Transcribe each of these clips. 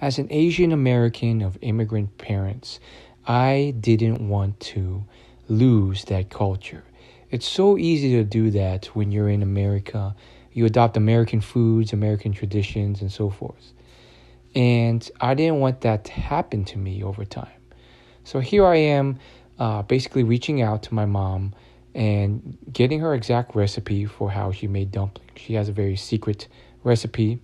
as an Asian American of immigrant parents, I didn't want to lose that culture. It's so easy to do that when you're in America. You adopt American foods, American traditions, and so forth. And I didn't want that to happen to me over time. So here I am, uh, basically reaching out to my mom and getting her exact recipe for how she made dumplings. She has a very secret recipe,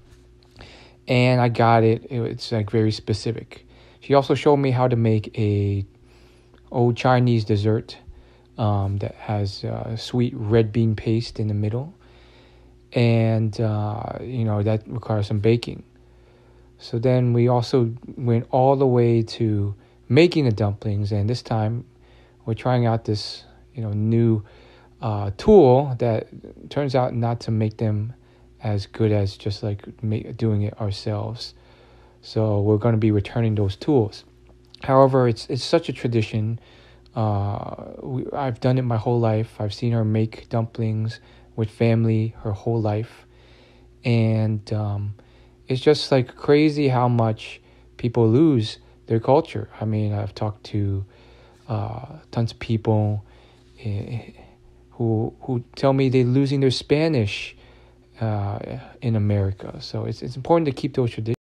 and I got it. It's like very specific. She also showed me how to make a old Chinese dessert um, that has uh, sweet red bean paste in the middle, and uh, you know that requires some baking. So then we also went all the way to making the dumplings, and this time we're trying out this you know new uh, tool that turns out not to make them as good as just like make, doing it ourselves. So we're going to be returning those tools. However, it's it's such a tradition. Uh, we, I've done it my whole life. I've seen her make dumplings with family her whole life, and um, it's just like crazy how much people lose their culture. I mean, I've talked to uh, tons of people eh, who who tell me they're losing their Spanish uh, in America. So it's it's important to keep those traditions.